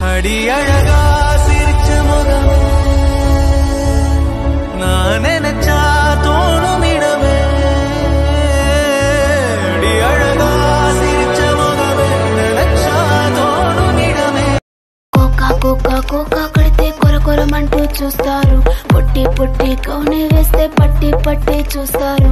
அடி அழகா சிரிச்ச முகம் நான் நினைச்சா தோணும் இடமே. அடி அழகா சிரிச்ச முகமே நினைச்சா தோணும் இடமே. கோக்கா கோக்கா కొరమంటూ చూస్తారు. పొట్టి పొట్టి కౌని వేస్తే పట్టి పట్టి చూస్తారు.